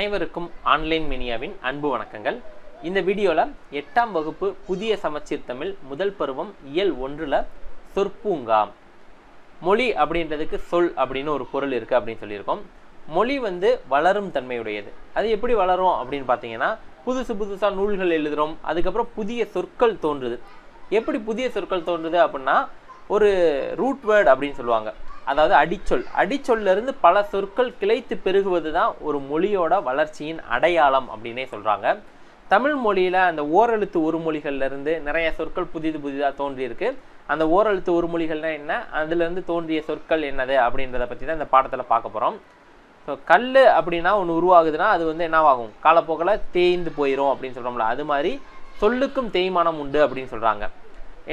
அனைவருக்கும் ஆன்லைன் மீனியாவின் அன்பு வணக்கங்கள். இந்த வீடியோவில் எட்டாம் வகுப்பு புதிய சமச்சீர் தமிழ் முதல் பருவம் இயல் ஒன்றில் சொற்பூங்கா. மொழி அப்படின்றதுக்கு சொல் அப்படின்னு ஒரு பொருள் இருக்குது அப்படின்னு சொல்லியிருக்கோம். மொழி வந்து வளரும் தன்மையுடையது. அது எப்படி வளரும் அப்படின்னு பார்த்தீங்கன்னா புதுசு புதுசாக நூல்கள் எழுதுகிறோம் அதுக்கப்புறம் புதிய சொற்கள் தோன்றுது. எப்படி புதிய சொற்கள் தோன்றுது அப்படின்னா ஒரு ரூட் வேர்டு அப்படின்னு சொல்லுவாங்க. அதாவது அடிச்சொல். அடிச்சொல்லிருந்து பல சொற்கள் கிளைத்து பெருகுவது தான் ஒரு மொழியோட வளர்ச்சியின் அடையாளம் அப்படின்னே சொல்கிறாங்க தமிழ் மொழியில் அந்த ஓரெழுத்து ஒரு மொழிகள்லேருந்து நிறைய சொற்கள் புதிது புதிதாக தோன்றியிருக்கு. அந்த ஓரெழுத்து உருமொழிகள்னா என்ன? அதுலேருந்து தோன்றிய சொற்கள் என்னது அப்படின்றத பற்றி தான் இந்த பாடத்தில் பார்க்க போகிறோம் ஸோ கல் அப்படின்னா ஒன்று உருவாகுதுன்னா அது வந்து என்னவாகும்? காலப்போக்கில் தேய்ந்து போயிடும் அப்படின்னு சொல்கிறோம்ல அது மாதிரி சொல்லுக்கும் தேய்மானம் உண்டு அப்படின்னு சொல்கிறாங்க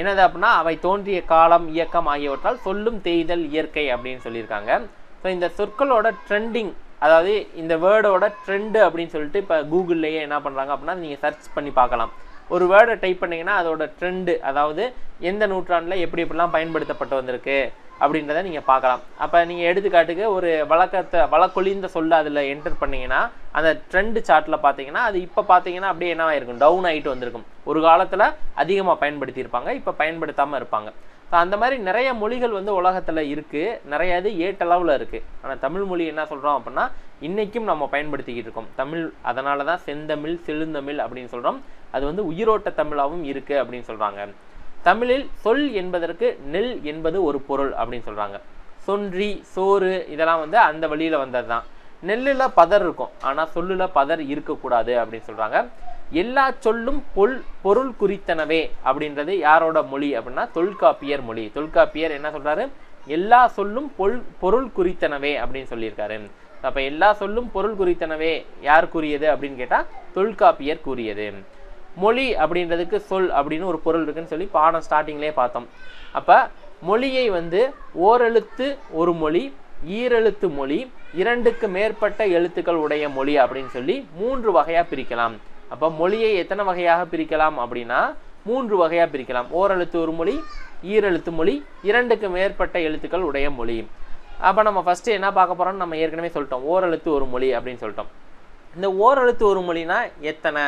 என்னது அப்படின்னா அவை தோன்றிய காலம் இயக்கம் ஆகியவற்றால் சொல்லும் தேய்தல் இயற்கை அப்படின்னு சொல்லியிருக்காங்க. ஸோ இந்த சொற்களோட ட்ரெண்டிங் அதாவது இந்த வேர்டோட ட்ரெண்டு அப்படின்னு சொல்லிட்டு இப்போ கூகுள்லேயே என்ன பண்ணுறாங்க அப்படின்னா நீங்கள் சர்ச் பண்ணி பார்க்கலாம். ஒரு வேர்டை டைப் பண்ணிங்கன்னா அதோட ட்ரெண்டு அதாவது எந்த நூற்றாண்டில் எப்படி எப்படிலாம் பயன்படுத்தப்பட்டு வந்திருக்கு? அப்படின்றத நீங்கள் பார்க்கலாம். அப்போ நீங்கள் எடுத்துக்காட்டுக்கு ஒரு வழக்கத்தை வழக்கொழிந்த சொல்ல அதில் என்டர் பண்ணிங்கன்னா அந்த ட்ரெண்டு சார்ட்டில் பார்த்தீங்கன்னா அது இப்போ பார்த்தீங்கன்னா அப்படியே என்ன ஆயிருக்கும்? டவுன் ஆகிட்டு வந்திருக்கும். ஒரு காலத்தில் அதிகமாக பயன்படுத்தியிருப்பாங்க இப்போ பயன்படுத்தாமல் இருப்பாங்க. ஸோ அந்த மாதிரி நிறைய மொழிகள் வந்து உலகத்தில் இருக்குது நிறைய இது ஏட்டளவில் இருக்குது ஆனால் தமிழ் மொழி என்ன சொல்கிறோம் அப்படின்னா இன்றைக்கும் நம்ம பயன்படுத்திக்கிட்டு இருக்கோம். தமிழ் அதனால தான் செந்தமிழ் செழுந்தமிழ் அப்படின்னு சொல்கிறோம் அது வந்து உயிரோட்ட தமிழாகவும் இருக்குது அப்படின்னு சொல்கிறாங்க தமிழில் சொல் என்பதற்கு நெல் என்பது ஒரு பொருள் அப்படின்னு சொல்கிறாங்க சொன்றி சோறு இதெல்லாம் வந்து அந்த வழியில் வந்தது தான் நெல்லில் பதர் இருக்கும். ஆனால் சொல்லில் பதர் இருக்கக்கூடாது அப்படின்னு சொல்கிறாங்க எல்லா சொல்லும் பொல் பொருள் குறித்தனவே அப்படின்றது யாரோட மொழி அப்படின்னா தொல்காப்பியர் மொழி. தொல்காப்பியர் என்ன சொல்கிறாரு எல்லா சொல்லும் பொல் பொருள் குறித்தனவே அப்படின்னு சொல்லியிருக்காரு. அப்போ எல்லா சொல்லும் பொருள் குறித்தனவே யார் கூறியது அப்படின்னு கேட்டால் தொல்காப்பியர் கூறியது. மொழி அப்படின்றதுக்கு சொல் அப்படின்னு ஒரு பொருள் இருக்குன்னு சொல்லி பாடம் ஸ்டார்டிங்லேயே பார்த்தோம். அப்போ மொழியை வந்து ஓரெழுத்து ஒரு மொழி ஈரெழுத்து மொழி இரண்டுக்கு மேற்பட்ட எழுத்துக்கள் உடைய மொழி அப்படின்னு சொல்லி மூன்று வகையாக பிரிக்கலாம். அப்போ மொழியை எத்தனை வகையாக பிரிக்கலாம் அப்படின்னா மூன்று வகையாக பிரிக்கலாம். ஓரெழுத்து ஒரு மொழி ஈரெழுத்து மொழி இரண்டுக்கு மேற்பட்ட எழுத்துக்கள் உடைய மொழி. அப்போ நம்ம ஃபஸ்ட்டு என்ன பார்க்க போகிறோம்னு நம்ம ஏற்கனவே சொல்லிட்டோம். ஓரெழுத்து ஒரு மொழி அப்படின்னு சொல்லிட்டோம். இந்த ஓரெழுத்து ஒரு மொழினா எத்தனை?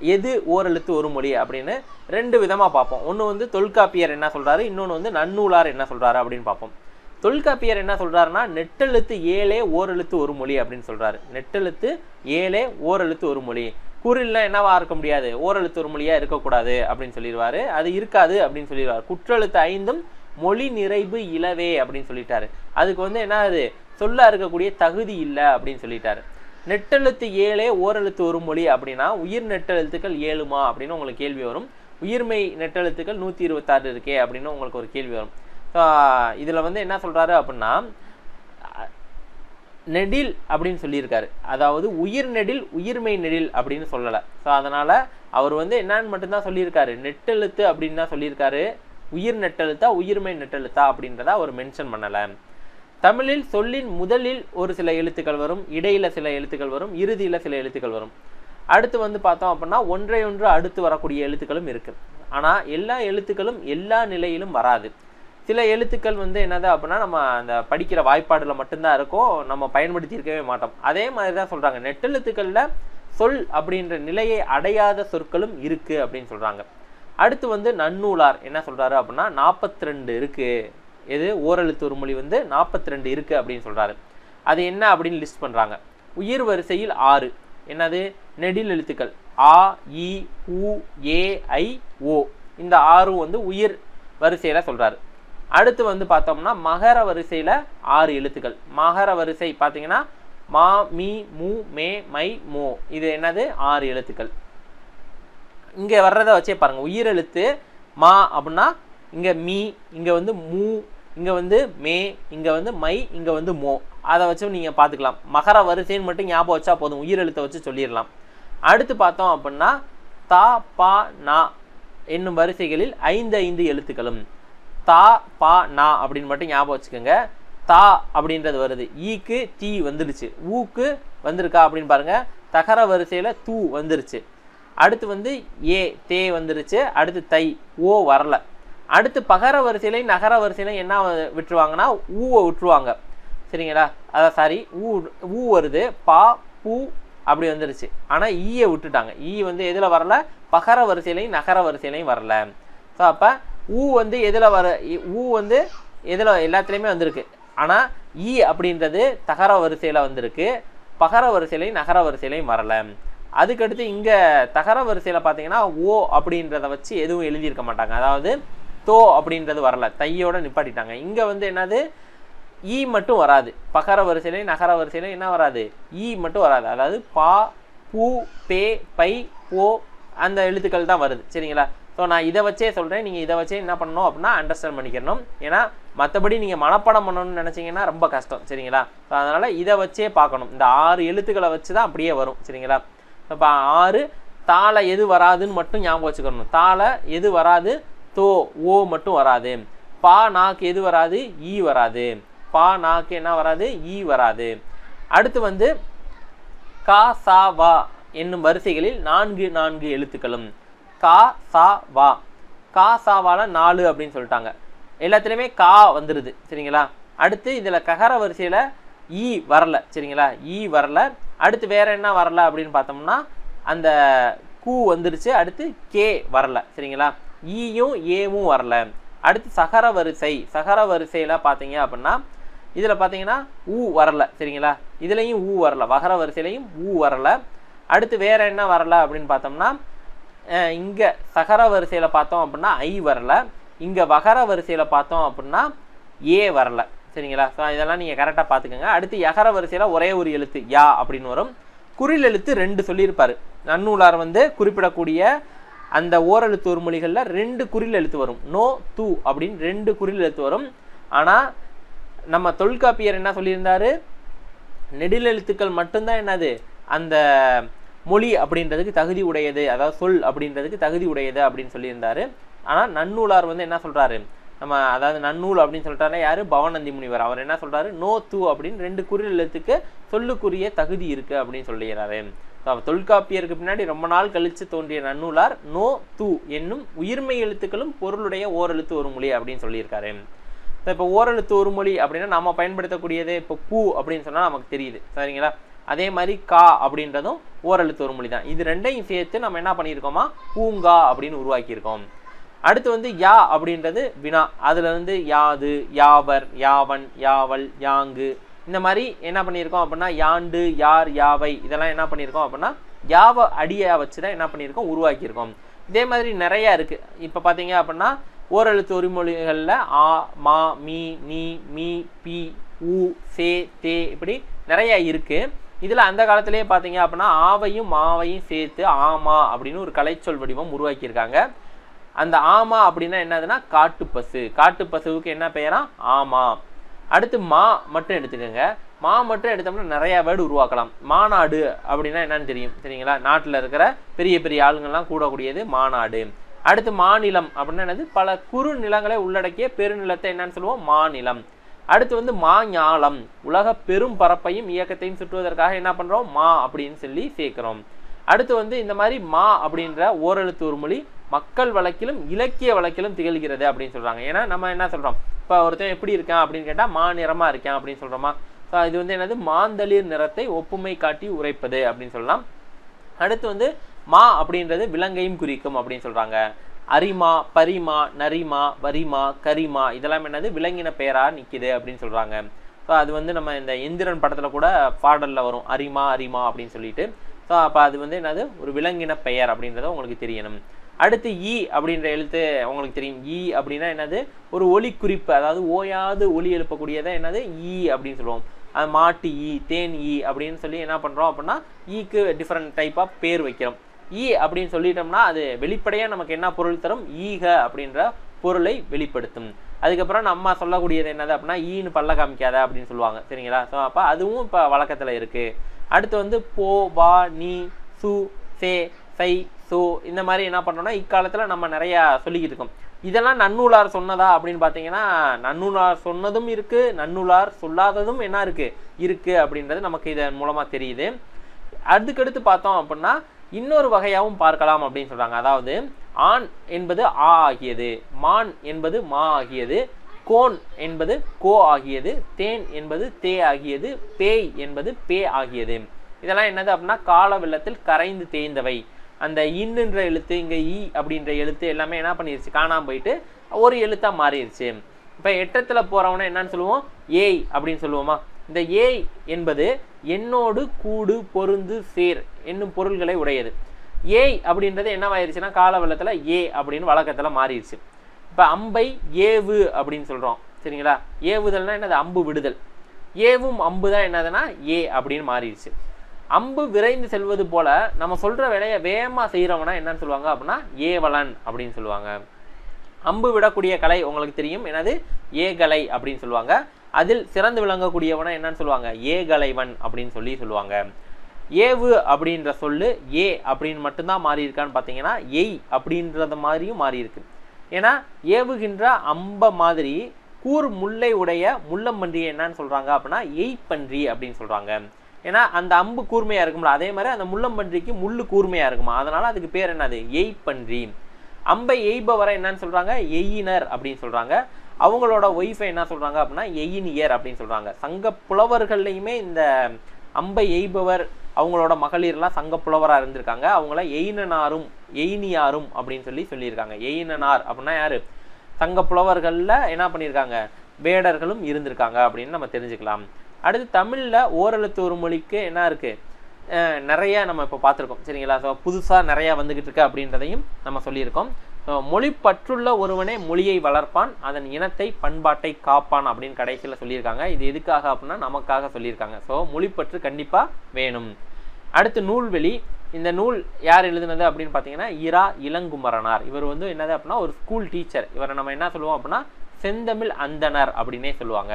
எது ஓரெழுத்து ஒரு மொழி அப்படின்னு ரெண்டு விதமாக பார்ப்போம். ஒன்று வந்து தொல்காப்பியர் என்ன சொல்கிறாரு இன்னொன்று வந்து நன்னூலார் என்ன சொல்கிறாரு அப்படின்னு பார்ப்போம். தொல்காப்பியர் என்ன சொல்கிறாருன்னா நெட்டெழுத்து ஏழே ஓரெழுத்து ஒரு மொழி அப்படின்னு சொல்கிறாரு நெட்டெழுத்து ஏழே ஓரெழுத்து ஒரு மொழி. குறில்லாம் என்னவா இருக்க முடியாது? ஓரெழுத்து ஒரு மொழியாக இருக்கக்கூடாது அப்படின்னு சொல்லிடுவாரு. அது இருக்காது அப்படின்னு சொல்லிடுவார். குற்றெழுத்து ஐந்தும் மொழி நிறைவு இலவே அப்படின்னு சொல்லிட்டாரு. அதுக்கு வந்து என்ன அது சொல்ல இருக்கக்கூடிய தகுதி இல்லை அப்படின்னு சொல்லிட்டாரு. நெட்டெழுத்து ஏழே ஓரெழுத்து ஒரு மொழி அப்படின்னா உயிர் நெட்டெழுத்துக்கள் ஏழுமா அப்படின்னு உங்களுக்கு கேள்வி வரும். உயிர்மை நெட்டெழுத்துக்கள் நூற்றி இருபத்தாறு இருக்கே அப்படின்னு உங்களுக்கு ஒரு கேள்வி வரும். ஸோ இதில் வந்து என்ன சொல்கிறாரு அப்படின்னா நெடில் அப்படின்னு சொல்லியிருக்காரு. அதாவது உயிர் நெடில் உயிர்மை நெடில் அப்படின்னு சொல்லலை. ஸோ அதனால் அவர் வந்து என்னன்னு மட்டும்தான் சொல்லியிருக்காரு. நெட்டெழுத்து அப்படின்னு தான் சொல்லியிருக்காரு. உயிர் நெட்டெழுத்தா உயிர்மை நெட்டெழுத்தா அப்படின்றத அவர் மென்ஷன் பண்ணலை. தமிழில் சொல்லின் முதலில் ஒரு சில எழுத்துக்கள் வரும் இடையில் சில எழுத்துக்கள் வரும் இறுதியில் சில எழுத்துக்கள் வரும். அடுத்து வந்து பார்த்தோம் அப்படின்னா ஒன்றை ஒன்று அடுத்து வரக்கூடிய எழுத்துக்களும் இருக்குது ஆனால் எல்லா எழுத்துக்களும் எல்லா நிலையிலும் வராது. சில எழுத்துக்கள் வந்து என்னது அப்படின்னா நம்ம அந்த படிக்கிற வாய்ப்பாடில் மட்டும்தான் இருக்கும் நம்ம பயன்படுத்தி இருக்கவே மாட்டோம். அதே மாதிரி தான் சொல்கிறாங்க நெட்டெழுத்துக்களில் சொல் அப்படின்ற நிலையை அடையாத சொற்களும் இருக்குது அப்படின்னு சொல்கிறாங்க அடுத்து வந்து நன்னூலார் என்ன சொல்கிறாரு அப்படின்னா நாற்பத்தி ரெண்டு இருக்குது எது? ஓரெழுத்து ஒரு மொழி வந்து நாற்பத்தி ரெண்டு இருக்குது அப்படின்னு சொல்கிறாரு அது என்ன அப்படின்னு லிஸ்ட் பண்ணுறாங்க உயிர் வரிசையில் ஆறு. என்னது? நெடில் எழுத்துக்கள். ஆ இ உ ஏ ஐ ஓ. இந்த ஆறும் வந்து உயிர் வரிசையில் சொல்கிறாரு அடுத்து வந்து பார்த்தோம்னா மகர வரிசையில் ஆறு எழுத்துக்கள். மகர வரிசை பார்த்தீங்கன்னா மா மீ மு மே மை மோ. இது என்னது? ஆறு எழுத்துக்கள். இங்கே வர்றதை வச்சே பாருங்கள் உயிரெழுத்து மா அப்படின்னா இங்கே மீ இங்கே வந்து மூ இங்கே வந்து மே இங்கே வந்து மை இங்கே வந்து மோ. அதை வச்சு நீங்கள் பார்த்துக்கலாம். மகர வரிசைன்னு மட்டும் ஞாபகம் வச்சா போதும். உயிரெழுத்தை வச்சு சொல்லிடலாம். அடுத்து பார்த்தோம் அப்படின்னா தா பா நா என்னும் வரிசைகளில் ஐந்து ஐந்து எழுத்துக்களும். தா பா நா அப்படின்னு மட்டும் ஞாபகம் வச்சுக்கோங்க. தா அப்படின்றது வருது. ஈக்கு தீ வந்துடுச்சு ஊக்கு வந்திருக்கா அப்படின்னு பாருங்கள் தகர வரிசையில் தூ வந்துருச்சு. அடுத்து வந்து ஏ தே வந்துருச்சு. அடுத்து தை ஓ வரல. அடுத்து பகர வரிசையில நகர வரிசையில என்ன விட்டுருவாங்கன்னா ஊவை விட்டுருவாங்க. சரிங்களா? அதான் சாரி ஊ ஊ வருது பா பூ அப்படி வந்துருச்சு. ஆனால் ஈயை விட்டுட்டாங்க. ஈ வந்து எதில் வரல? பகர வரிசையிலையும் நகர வரிசையிலையும் வரல. ஸோ அப்போ ஊ வந்து எதில் வர இ- ஊ வந்து எதில் எல்லாத்துலேயுமே வந்திருக்கு. ஆனால் ஈ அப்படின்றது தகர வரிசையில் வந்திருக்கு. பகர வரிசையிலையும் நகர வரிசையிலையும் வரல. அதுக்கடுத்து இங்கே தகர வரிசையில் பார்த்தீங்கன்னா ஓ அப்படின்றத வச்சு எதுவும் எழுதியிருக்க மாட்டாங்க. அதாவது தோ அப்படின்றது வரல. தையோட நிப்பாட்டிட்டாங்க. இங்கே வந்து என்னது? ஈ மட்டும் வராது. பகர வரிசையிலையும் நகர வரிசையிலையும் என்ன வராது? ஈ மட்டும் வராது. அதாவது பா பூ பே பை போ அந்த எழுத்துக்கள் தான் வருது. சரிங்களா? ஸோ நான் இதை வச்சே சொல்கிறேன் நீங்கள் இதை வச்சே என்ன பண்ணணும் அப்படின்னா அண்டர்ஸ்டாண்ட் பண்ணிக்கணும். ஏன்னா மற்றபடி நீங்கள் மனப்பாடம் பண்ணணும்னு நினச்சிங்கன்னா ரொம்ப கஷ்டம். சரிங்களா? ஸோ அதனால் இதை வச்சே பார்க்கணும். இந்த ஆறு எழுத்துக்களை வச்சு தான் அப்படியே வரும். சரிங்களா? இப்போ ஆறு தாளை எது வராதுன்னு மட்டும் ஞாபகம் வச்சுக்கணும். தாளை எது வராது? தோ ஓ மட்டும் வராது. பா நாக்கு எது வராது? ஈ வராது. பா நாக்கு என்ன வராது? ஈ வராது. அடுத்து வந்து கா சா வா என்னும் வரிசைகளில் நான்கு நான்கு எழுத்துக்களும். கா சா வா. கா சா வால நாலு அப்படின்னு சொல்லிட்டாங்க. எல்லாத்துலேயுமே கா வந்துடுது சரிங்களா? அடுத்து இதில் ககர வரிசையில் ஈ வரல. சரிங்களா? ஈ வரல. அடுத்து வேற என்ன வரல அப்படின்னு பார்த்தோம்னா அந்த கூ வந்துருச்சு. அடுத்து கே வரல. சரிங்களா? ஈயும் ஏவும் வரல. அடுத்து சகர வரிசை. சகர வரிசையில் பார்த்தீங்க அப்படின்னா இதில் பார்த்தீங்கன்னா ஊ வரல சரிங்களா? இதுலேயும் ஊ வரல. வகர வரிசையிலையும் ஊ வரல. அடுத்து வேறு என்ன வரல அப்படின்னு பார்த்தோம்னா இங்கே சகர வரிசையில் பார்த்தோம் அப்படின்னா ஐ வரல. இங்கே வகர வரிசையில் பார்த்தோம் அப்படின்னா ஏ வரல சரிங்களா? ஸோ இதெல்லாம் நீங்கள் கரெக்டாக பார்த்துக்கோங்க அடுத்து யகர வரிசையில் ஒரே ஒரு எழுத்து யா அப்படின்னு வரும். குறில் எழுத்து ரெண்டு சொல்லியிருப்பார். நன்னூலார் வந்து குறிப்பிடக்கூடிய அந்த ஓரெழுத்து ஒரு மொழிகளில் ரெண்டு குறில் எழுத்து வரும். நோ தூ அப்படின்னு ரெண்டு குறில் எழுத்து வரும். ஆனால் நம்ம தொல்காப்பியர் என்ன சொல்லியிருந்தாரு? நெடில் எழுத்துக்கள் மட்டும்தான் என்னது? அந்த மொழி அப்படின்றதுக்கு தகுதி உடையது. அதாவது சொல் அப்படின்றதுக்கு தகுதி உடையது அப்படின்னு சொல்லியிருந்தாரு. ஆனால் நன்னூலார் வந்து என்ன சொல்கிறாரு நம்ம அதாவது நன்னூல் அப்படின்னு சொல்லிட்டாரு யார்? பவநந்தி முனிவர். அவர் என்ன சொல்கிறாரு நோ தூ அப்படின்னு ரெண்டு குறில் எழுத்துக்கு சொல்லுக்குரிய தகுதி இருக்குது அப்படின்னு சொல்லிடுறாரு தொல்காப்பியருக்கு பின்னாடி ரொம்ப நாள் கழித்து தோன்றிய நன்னூலார் நோ தூ என்னும் உயிர்மை எழுத்துக்களும் பொருளுடைய ஓரெழுத்து ஒரு மொழி அப்படின்னு சொல்லியிருக்காரு. இப்போ ஓரெழுத்து ஒரு மொழி அப்படின்னா நம்ம பயன்படுத்தக்கூடியது இப்போ பூ அப்படின்னு சொன்னால் நமக்கு தெரியுது. சரிங்களா? அதே மாதிரி கா அப்படின்றதும் ஓரெழுத்து ஒரு மொழி தான் இது ரெண்டையும் சேர்த்து நம்ம என்ன பண்ணியிருக்கோமா? பூங்கா அப்படின்னு உருவாக்கியிருக்கோம். அடுத்து வந்து யா அப்படின்றது வினா. அதுல வந்து யாது யாவர் யாவன் யாவல் யாங்கு இந்த மாதிரி என்ன பண்ணியிருக்கோம் அப்படின்னா யாண்டு யார் யாவை இதெல்லாம் என்ன பண்ணியிருக்கோம் அப்படின்னா யாவ அடியை வச்சு தான் என்ன பண்ணியிருக்கோம் உருவாக்கியிருக்கோம். இதே மாதிரி நிறையா இருக்குது இப்போ பார்த்தீங்க அப்படின்னா ஓரெழுத்து ஒருமொழிகளில் ஆ மா மீ நீ மீ பி உ சே தே இப்படி நிறையா இருக்குது இதில் அந்த காலத்திலேயே பார்த்தீங்க அப்படின்னா ஆவையும் மாவையும் சேர்த்து ஆமா அப்படின்னு ஒரு கலைச்சொல் வடிவம் உருவாக்கியிருக்காங்க. அந்த ஆமா அப்படின்னா என்னதுன்னா காட்டுப்பசு. காட்டுப்பசுவுக்கு என்ன பெயரா? ஆமா அடுத்து மா மட்டும் எடுத்துக்கோங்க. மா மட்டும் எடுத்தோம்னா நிறைய வேர்டு உருவாக்கலாம். மாநாடு அப்படின்னா என்னன்னு தெரியும் சரிங்களா? நாட்டில் இருக்கிற பெரிய பெரிய ஆளுங்கள்லாம் கூடக்கூடியது மாநாடு. அடுத்து மாநிலம் அப்படின்னா என்னது? பல குறு நிலங்களை உள்ளடக்கிய பெருநிலத்தை என்னன்னு சொல்லுவோம் மாநிலம். அடுத்து வந்து மாஞாலம். உலக பெரும் பரப்பையும் இயக்கத்தையும் சுற்றுவதற்காக என்ன பண்ணுறோம் மா அப்படின்னு சொல்லி சேர்க்குறோம். அடுத்து வந்து இந்த மாதிரி மா அப்படின்ற ஓரெழுத்து ஒரு மொழி மக்கள் வழக்கிலும் இலக்கிய வழக்கிலும் திகழ்கிறது அப்படின்னு சொல்கிறாங்க ஏன்னா நம்ம என்ன சொல்கிறோம் இப்போ ஒருத்தன் எப்படி இருக்கான் அப்படின்னு கேட்டால் மா நிறமாக இருக்கேன் அப்படின்னு சொல்கிறோமா ஸோ இது வந்து என்னது? மாந்தளிர் நிறத்தை ஒப்புமை காட்டி உரைப்பது அப்படின்னு சொல்லலாம். அடுத்து வந்து மா அப்படின்றது விலங்கையும் குறிக்கும் அப்படின்னு சொல்கிறாங்க அரிமா பரிமா நரிமா வரிமா கரிமா இதெல்லாம் என்னது? விலங்கின பெயராக நிற்கிது அப்படின்னு சொல்கிறாங்க ஸோ அது வந்து நம்ம இந்த இந்திரன் படத்தில் கூட பாடலில் வரும். அரிமா அரிமா அப்படின்னு சொல்லிட்டு. ஸோ அப்போ அது வந்து என்னது? ஒரு விலங்கின பெயர் அப்படின்றத உங்களுக்கு தெரியணும். அடுத்து ஈ அப்படின்ற எழுத்து உங்களுக்கு தெரியும். ஈ அப்படின்னா என்னது? ஒரு ஒலி குறிப்பு. அதாவது ஓயாது ஒலி எழுப்பக்கூடியதை என்னது? ஈ அப்படின்னு சொல்லுவோம். அது மாட்டு ஈ தேன் ஈ அப்படின்னு சொல்லி என்ன பண்ணுறோம் அப்படின்னா ஈக்கு டிஃப்ரெண்ட் டைப் ஆஃப் பேர் வைக்கிறோம். ஈ அப்படின்னு சொல்லிட்டோம்னா அது வெளிப்படையாக நமக்கு என்ன பொருள் தரும்? ஈக அப்படின்ற பொருளை வெளிப்படுத்தும். அதுக்கப்புறம் நம்ம சொல்லக்கூடியது என்னது அப்படின்னா ஈன்னு பல்ல காமிக்காத அப்படின்னு சொல்லுவாங்க. சரிங்களா? ஸோ அப்போ அதுவும் இப்போ வழக்கத்தில் இருக்குது அடுத்து வந்து போ வா நீ சு சே சை ஸோ இந்த மாதிரி என்ன பண்ணோம்னா இக்காலத்தில் நம்ம நிறையா சொல்லிக்கிட்டு இருக்கோம். இதெல்லாம் நன்னூலார் சொன்னதா அப்படின்னு பார்த்தீங்கன்னா நன்னூலார் சொன்னதும் இருக்குது நன்னூலார் சொல்லாததும் என்ன இருக்குது இருக்குது அப்படின்றது நமக்கு இதன் மூலமாக தெரியுது. அதுக்கடுத்து பார்த்தோம் அப்படின்னா இன்னொரு வகையாகவும் பார்க்கலாம் அப்படின்னு சொல்கிறாங்க அதாவது ஆண் என்பது ஆ ஆகியது மான் என்பது மா ஆகியது கோன் என்பது கோ ஆகியது தேன் என்பது தே ஆகியது பேய் என்பது பே ஆகியது. இதெல்லாம் என்னது அப்படின்னா கால வெள்ளத்தில் கரைந்து தேய்ந்தவை. அந்த இன்னுன்ற எழுத்து இங்கே ஈ அப்படின்ற எழுத்து எல்லாமே என்ன பண்ணிருச்சு? காணாமல் போயிட்டு ஒரு எழுத்தாக மாறிடுச்சு இப்போ எட்டத்தில் போறவன என்னன்னு சொல்லுவோம்? ஏய் அப்படின்னு சொல்லுவோமா? இந்த ஏய் என்பது என்னோடு கூடு பொருந்து சேர் என்னும் பொருள்களை உடையது. ஏய் அப்படின்றது என்னவாயிருச்சுன்னா காலவெள்ளத்தில் ஏ அப்படின்னு வழக்கத்தில் மாறிடுச்சு இப்போ அம்பை ஏவு அப்படின்னு சொல்கிறோம் சரிங்களா? ஏவுதல்னா என்னது? அம்பு விடுதல். ஏவும் அம்பு தான் என்னதுன்னா ஏ அப்படின்னு மாறிடுச்சு அம்பு விரைந்து செல்வது போல நம்ம சொல்ற வேலையை வேகமாக செய்கிறவனா என்னன்னு சொல்லுவாங்க அப்படின்னா ஏவலன் அப்படின்னு சொல்லுவாங்க. அம்பு விடக்கூடிய கலை உங்களுக்கு தெரியும். என்னது? ஏகலை அப்படின்னு சொல்லுவாங்க. அதில் சிறந்து விளங்கக்கூடியவனா என்னன்னு சொல்லுவாங்க. ஏகலைவன் அப்படின்னு சொல்லி சொல்லுவாங்க. ஏவு அப்படின்ற சொல்லு ஏ அப்படின்னு மட்டும்தான் மாறி இருக்கான்னு பார்த்தீங்கன்னா எய் அப்படின்றது மாதிரியும் மாறி இருக்கு ஏன்னா ஏவுகின்ற அம்ப மாதிரி கூர் முல்லை உடைய முள்ளம்பன்றியை என்னன்னு சொல்றாங்க அப்படின்னா எய்ப்பன்றி அப்படின்னு சொல்றாங்க. ஏன்னா அந்த அம்பு கூர்மையாக இருக்கும்ல. அதே மாதிரி அந்த முள்ளம்பன்றிக்கு முள்ளு கூர்மையாக இருக்குமா? அதனால் அதுக்கு பேர் என்னது? எய்ப்பன்றி. அம்பை எய்பவரை என்னன்னு சொல்கிறாங்க எய்யினர் அப்படின்னு சொல்கிறாங்க அவங்களோட ஒய்ஃபை என்ன சொல்கிறாங்க அப்படின்னா எயினியர் அப்படின்னு சொல்கிறாங்க சங்க புலவர்கள்லையுமே இந்த அம்பை எய்பவர் அவங்களோட மகளிர்லாம் சங்க புலவராக இருந்திருக்காங்க. அவங்கள எயினனாரும் எயினியாரும் அப்படின்னு சொல்லி சொல்லியிருக்காங்க. எயினனார் அப்படின்னா யார்? சங்க புலவர்களில் என்ன பண்ணியிருக்காங்க? வேடர்களும் இருந்திருக்காங்க அப்படின்னு நம்ம தெரிஞ்சுக்கலாம். அடுத்து தமிழில் ஓரெழுத்து ஒரு மொழிக்கு என்ன இருக்குது நிறையா நிறைய நம்ம இப்போ பார்த்துருக்கோம். சரிங்களா? ஸோ புதுசாக நிறையா வந்துக்கிட்டு இருக்கு அப்படின்றதையும் நம்ம சொல்லியிருக்கோம். ஸோ மொழி பற்றுள்ள ஒருவனே மொழியை வளர்ப்பான் அதன் இனத்தை பண்பாட்டை காப்பான் அப்படின்னு கடைசியில் சொல்லியிருக்காங்க. இது எதுக்காக அப்படின்னா நமக்காக சொல்லியிருக்காங்க. ஸோ மொழிப்பற்று கண்டிப்பாக வேணும். அடுத்து நூல்வெளி. இந்த நூல் யார் எழுதுனது அப்படின்னு பார்த்தீங்கன்னா இரா இளங்குமரனார். இவர் வந்து என்னது அப்படின்னா ஒரு ஸ்கூல் டீச்சர் இவரை நம்ம என்ன சொல்லுவோம் அப்படின்னா செந்தமிழ் அந்தனர் அப்படின்னே சொல்லுவாங்க.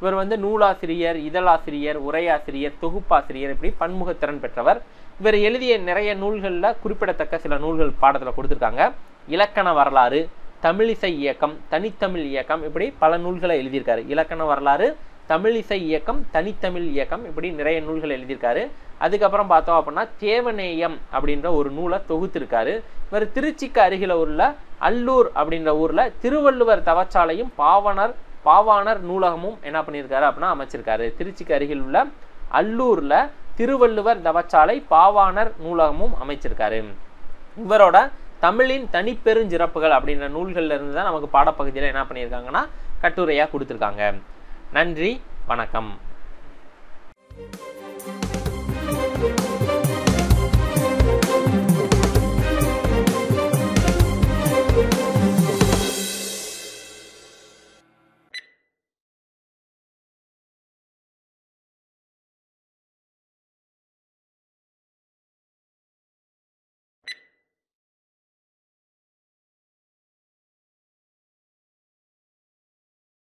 இவர் வந்து நூலாசிரியர் இதழாசிரியர் உரையாசிரியர் தொகுப்பாசிரியர் இப்படி பன்முகத்திறன் பெற்றவர். இவர் எழுதிய நிறைய நூல்களில் குறிப்பிடத்தக்க சில நூல்கள் பாடத்தில் கொடுத்துருக்காங்க. இலக்கண வரலாறு தமிழிசை இயக்கம் தனித்தமிழ் இயக்கம் இப்படி பல நூல்களை எழுதியிருக்காரு. இலக்கண வரலாறு தமிழிசை இயக்கம் தனித்தமிழ் இயக்கம் இப்படி நிறைய நூல்கள் எழுதியிருக்காரு. அதுக்கப்புறம் பார்த்தோம் அப்படின்னா தேவநேயம் அப்படின்ற ஒரு நூலை தொகுத்திருக்காரு. இவர் திருச்சிக்கு அருகில உள்ள அல்லூர் அப்படின்ற ஊரில் திருவள்ளுவர் தவச்சாலையும் பாவனர் பாவாணர் நூலகமும் என்ன பண்ணியிருக்காரு அப்படின்னா அமைச்சிருக்காரு. திருச்சிக்கு அருகில் உள்ள அல்லூரில் திருவள்ளுவர் தவச்சாலை பாவாணர் நூலகமும் அமைச்சிருக்காரு. இவரோட தமிழின் தனிப்பெருஞ்சிறப்புகள் அப்படின்ற நூல்கள்ல இருந்து தான் நமக்கு பாடப்பகுதியில் என்ன பண்ணியிருக்காங்கன்னா கட்டுரையாக கொடுத்துருக்காங்க. நன்றி வணக்கம்.